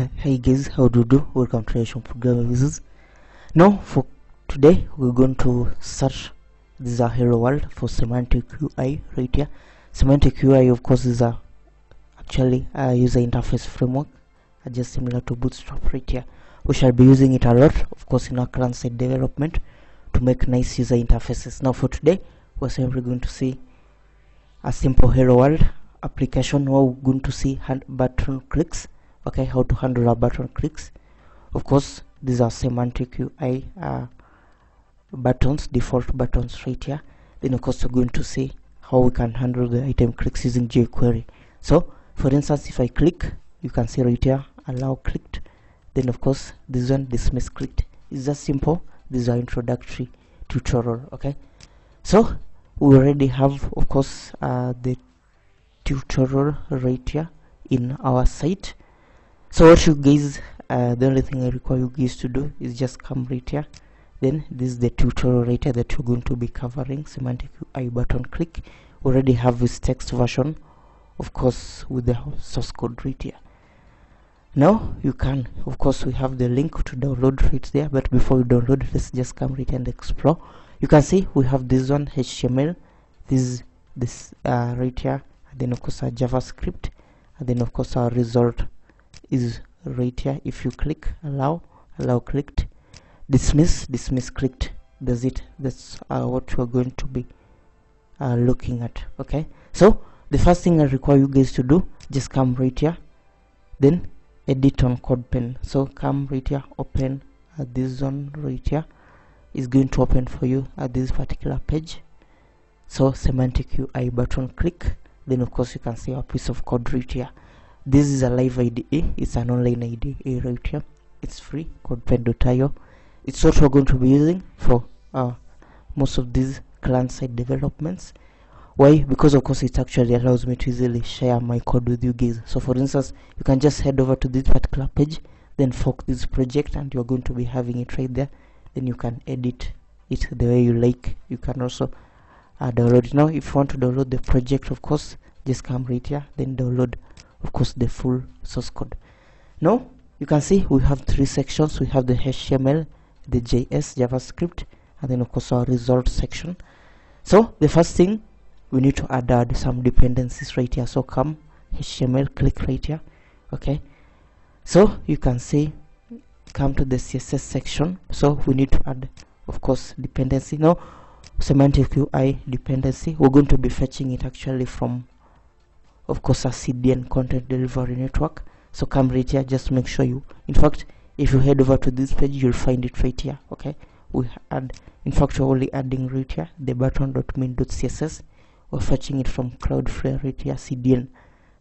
hey guys how do you do? Welcome to Asian ProgrammingWizards now for today we're going to search this is a hello world for semantic ui right here. Semantic ui of course is a actually a user interface framework uh, just similar to bootstrap right here. We shall be using it a lot of course in our client side development to make nice user interfaces. Now for today we're simply going to see a simple hello world application. Where we're going to see hand button clicks okay how to handle our button clicks of course these are semantic UI uh, buttons default buttons right here. Then of course we're going to see how we can handle the item clicks using jQuery. So for instance if I click you can see right here allow clicked. Then of course this one dismiss clicked. It's just simple. Is our introductory tutorial okay? So we already have of course uh, the tutorial right here in our site so what you guys uh, the only thing I require you guys to do is just come right here. Then this is the tutorial right here that you're going to be covering. Semantic UI button click. Already have this text version of course with the source code right here. Now you can of course we have the link to download right there but before you download let's just come right and explore. You can see we have this one html this this uh, right here. And then of course our javascript. And then of course our result is right here. If you click allow allow clicked dismiss dismiss clicked. Does it. That's uh, what we're going to be uh, looking at. Okay? So the first thing i require you guys to do just come right here. Then edit on CodePen so come right here open uh, this one right here is going to open for you at this particular page. So semantic UI button click. Then of course you can see a piece of code right here this is a live IDE it's an online IDE right here. It's free. Codepen.io it's what we're going to be using for uh, most of these client-side developments. Why? Because of course it actually allows me to easily share my code with you guys. So for instance you can just head over to this particular page then fork this project and you're going to be having it right there. Then you can edit it the way you like. You can also uh, download it. Now if you want to download the project of course just come right here then download of course the full source code. Now you can see we have three sections. We have the html the js javascript and then of course our result section. So the first thing we need to add, add some dependencies right here. So come html click right here. Okay? So you can see come to the css section. So we need to add of course dependency. Now semantic ui dependency. We're going to be fetching it actually from of course a cdn content delivery network. So come right here just make sure you in fact if you head over to this page you'll find it right here okay? We add in fact we're only adding right here the button.min.css we're fetching it from cloudflare right here cdn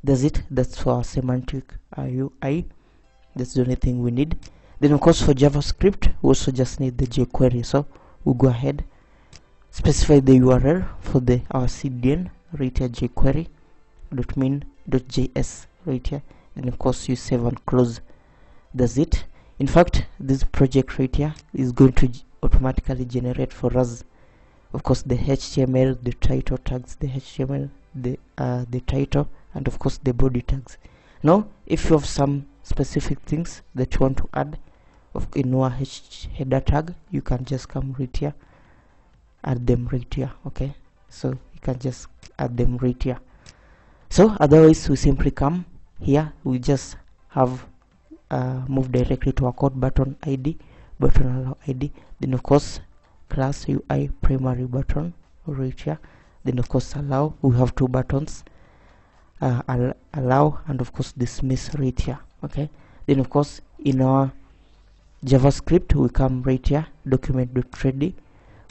that's it. That's for our semantic ui that's the only thing we need. Then of course for javascript we also just need the jquery. So we'll go ahead specify the url for the our cdn right here jquery dot min dot js right here. And of course you save and close. That's it. In fact this project right here is going to automatically generate for us of course the html the title tags the html the uh, the title and of course the body tags. Now if you have some specific things that you want to add of in our header tag you can just come right here add them right here okay? So you can just add them right here so otherwise we simply come here. We just have uh, move directly to our code button id button allow id then of course class ui primary button right here. Then of course allow. We have two buttons uh, al allow and of course dismiss right here. Okay? Then of course in our javascript we come right here. Document.ready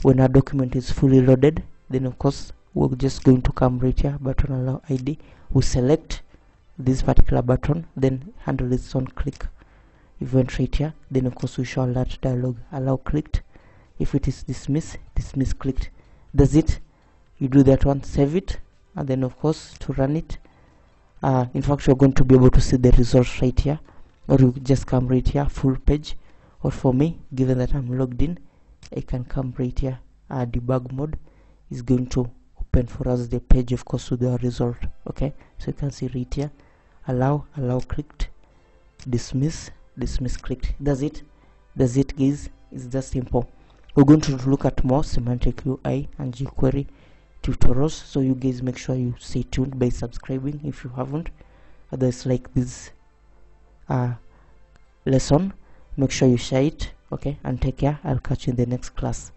when our document is fully loaded then of course we're just going to come right here button allow id we select this particular button then handle its on click. Event right here then of course we show alert dialog allow clicked. If it is dismiss dismiss clicked. Does it? You do that one save it and then of course to run it. Uh, in fact you're going to be able to see the results right here or you just come right here full page. Or for me given that I'm logged in I can come right here. Uh, debug mode is going to open for us the page of course with the result okay? So you can see right here allow allow clicked dismiss dismiss clicked. That's it. That's it guys. It's just simple. We're going to look at more semantic ui and jquery tutorials. So you guys make sure you stay tuned by subscribing if you haven't. Others like this uh lesson make sure you share it okay? And take care. I'll catch you in the next class